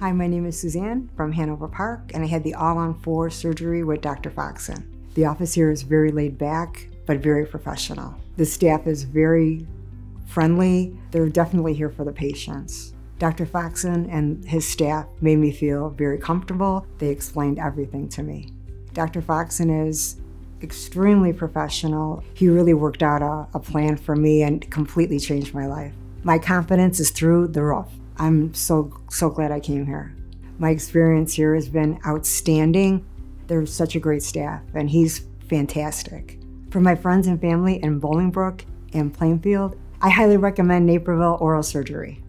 Hi, my name is Susanne from Hanover Park, and I had the all on four surgery with Dr. Foxson. The office here is very laid back, but very professional. The staff is very friendly. They're definitely here for the patients. Dr. Foxson and his staff made me feel very comfortable. They explained everything to me. Dr. Foxson is extremely professional. He really worked out a, a, plan for me and completely changed my life. My confidence is through the roof. I'm so, so glad I came here. My experience here has been outstanding. There's such a great staff, and he's fantastic. For my friends and family in Bolingbrook and Plainfield, I highly recommend Naperville Oral Surgery.